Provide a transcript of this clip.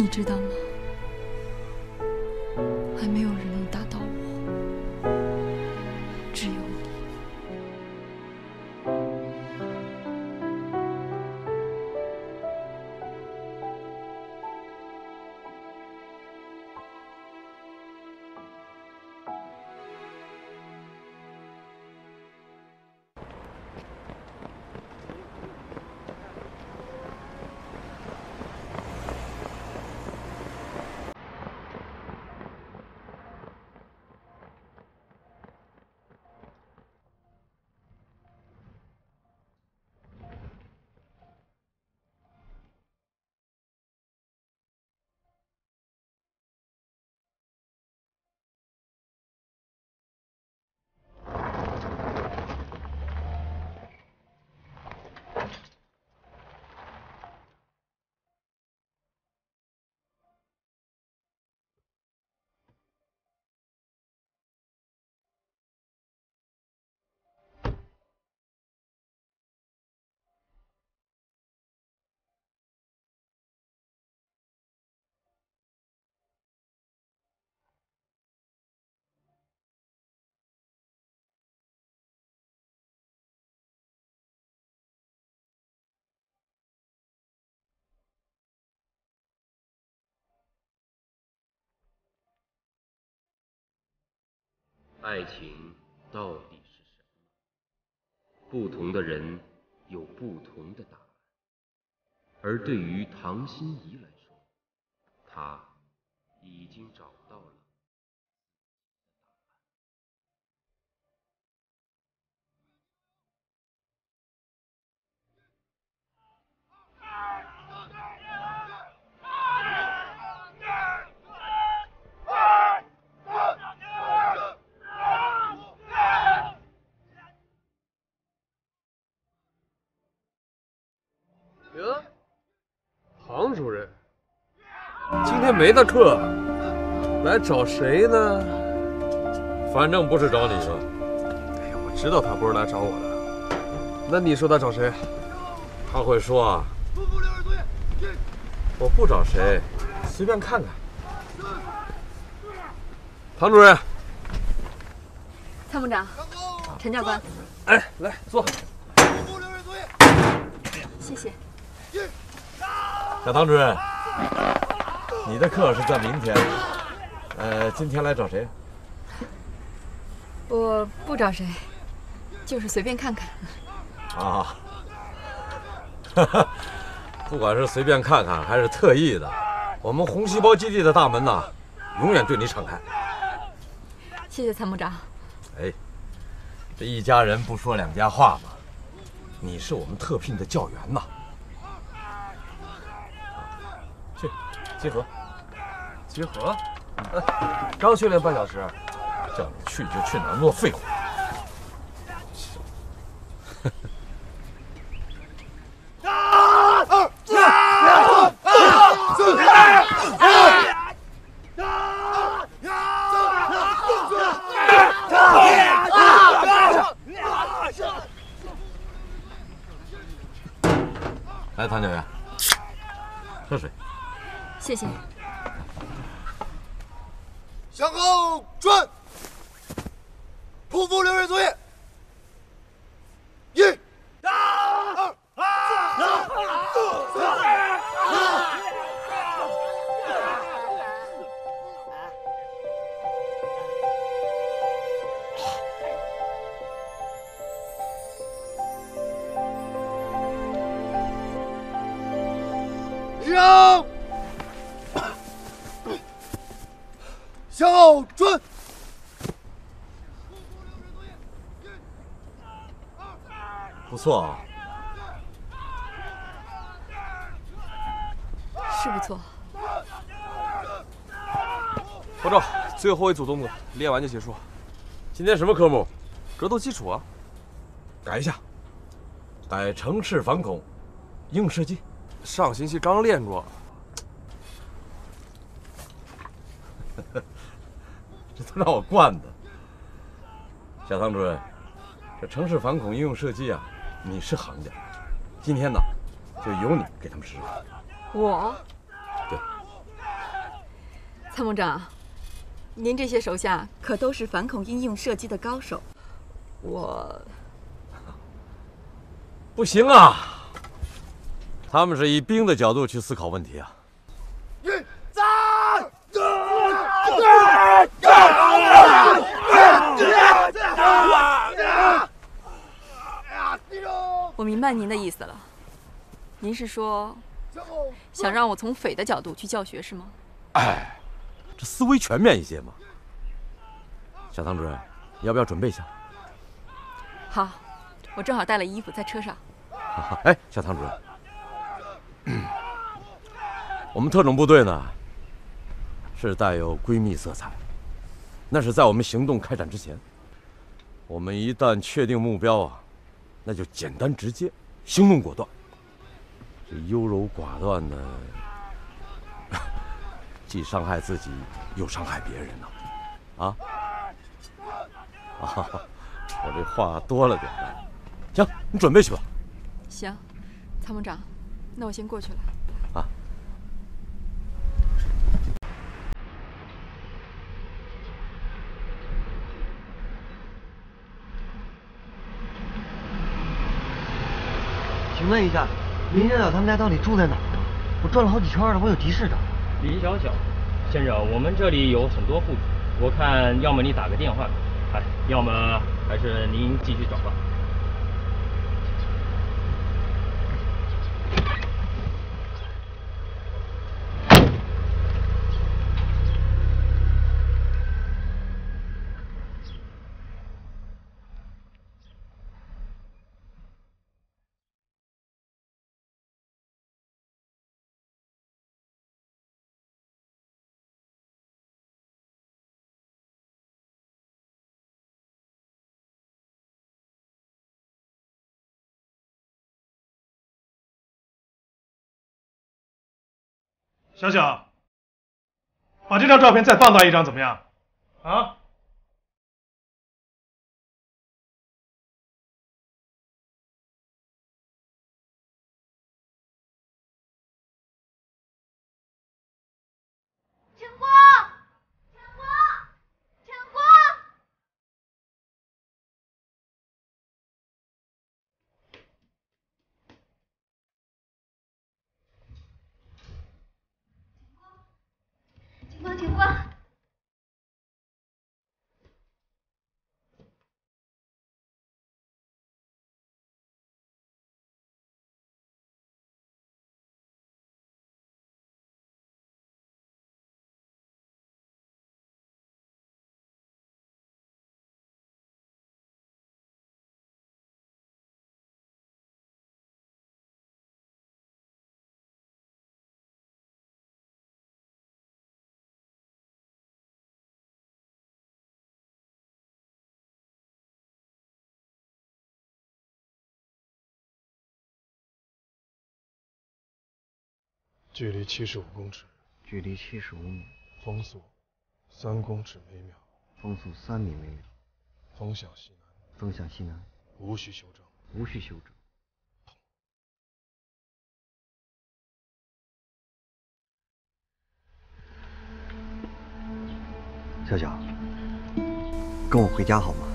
你知道吗？爱情到底是什么？不同的人有不同的答案。而对于唐心怡来说，她已经找到了。答案，天没那课，来找谁呢？反正不是找你的。哎呀，我知道他不是来找我的。那你说他找谁？他会说啊。我不找谁，随便看看。唐主任，参谋长，陈教官，哎，来坐。谢谢。小唐主任，你的课是在明天，呃，今天来找谁？我不找谁，就是随便看看。啊，不管是随便看看还是特意的，我们红细胞基地的大门呐，永远对你敞开。谢谢参谋长。哎，这一家人不说两家话嘛，你是我们特聘的教员呐。去，集合。集合？刚训练半小时，叫你去就去，哪那么废话？来，唐教员，喝水。谢谢。向后转，匍匐流水作业。一、二、让，向后转。不错啊，是不错。报照，最后一组动作，练完就结束。今天什么科目？格斗基础啊。改一下，改城市反恐，应用射击。上星期刚练过。这都让我惯的。小唐主任，这城市反恐应用射击啊，你是行家。今天呢，就由你给他们示范。我？对，参谋长，您这些手下可都是反恐应用射击的高手。我不行啊！他们是以兵的角度去思考问题啊。我明白您的意思了。您是说，想让我从匪的角度去教学是吗？哎，这思维全面一些嘛。小唐主任，要不要准备一下？好，我正好带了衣服在车上。哎，小唐主任，我们特种部队呢，是带有闺蜜色彩，那是在我们行动开展之前。我们一旦确定目标啊，那就简单直接，行动果断。这优柔寡断的，既伤害自己，又伤害别人呢。啊？啊，我这话多了点。行，你准备去吧。行，参谋长，那我先过去了。请问一下，林小小他们家到底住在哪儿？我转了好几圈了，我有急事找。林小小，先生，我们这里有很多户主，我看要么你打个电话，哎，要么还是您继续找吧。小小，把这张照片再放大一张，怎么样？啊？晨光，距离七十五公尺，距离七十五米，风速三公尺每秒，风速三米每秒，风向西南，风向西南，无需修正，无需修正。小小，跟我回家好吗？